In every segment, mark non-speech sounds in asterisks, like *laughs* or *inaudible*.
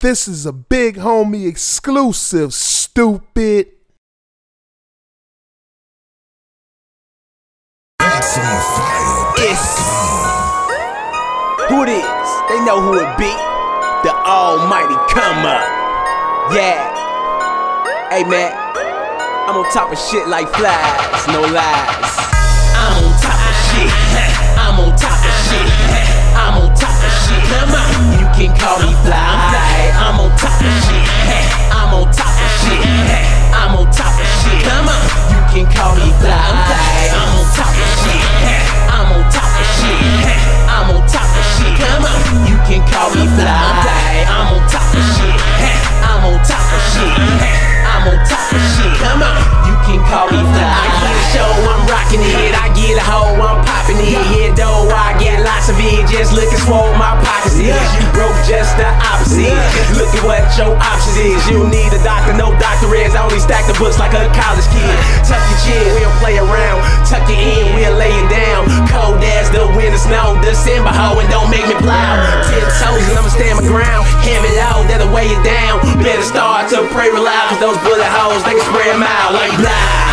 This is a big homie exclusive, stupid. It's who it is. They know who it be. The Almighty Kome Up. Yeah. Hey man, I'm on top of shit like flies, no lies. I'm Just look at swole my pockets is. You broke just the opposite. Look at what your options is. You need a doctor, no doctorates. I only stack the books like a college kid. Tuck your chin, we don't play around. Tuck it in, we'll lay it down. Cold as the winter snow. December hoe and don't make me plow. Ten toes and I'ma stand my ground. Hand me low, that'll weigh it down. Better start to pray real loud, cause those bullet holes, they can spray 'em out like blah.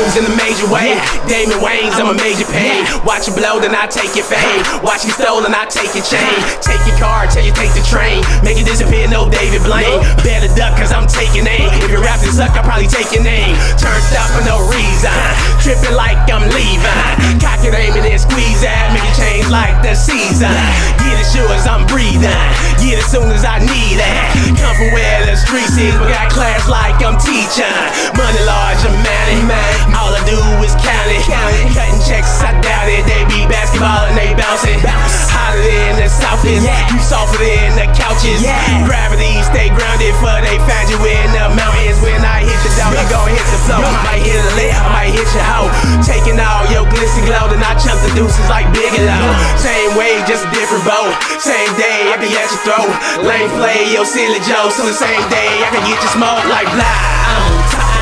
Moves in a major way. Damon Wayans, I'm a major pain. Watch you blow, then I take your fame. Watch you stolen, I take your chain. Take your car, tell you take the train. Make it disappear, no David Blaine. Better duck, cause I'm taking aim. If your rap suck, I'll probably take your name. Turned up for no reason. Tripping like I'm leaving. Cock it, aim it, and squeeze that. Make it change like the season. Get it sure as I'm breathing. Get it soon as I need it. Come from where is, but got class like I'm teaching. Money large, I'm manning. All I do is count it. Cutting checks, I doubt it. They be basketball and they bouncing. Hotter than the south is. You softer than the couches. Gravity stay grounded for they find you in the mountains. When I hit the door, you gon' hit the floor. Might hit a lit, I might hit your hoe. Taking all your glisten glow, then I chump the deuces like Bigelow. Same way, just a different boat. Same day, I can get your throat. Lame play, yo silly Joe. So the same day, I can get you smoke like blah. I'm on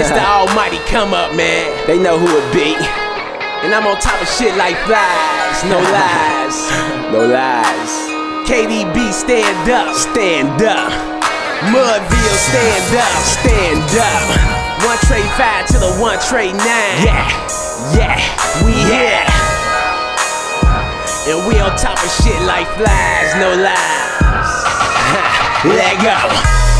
It's the almighty Kome Up, man. They know who it be. And I'm on top of shit like flies. No *laughs* lies. No lies. KDB, stand up. Stand up. Mudville, stand up. Stand up. One trade five to the one trade nine. Yeah. Yeah. We here. And we on top of shit like flies. No lies. *laughs* Let go.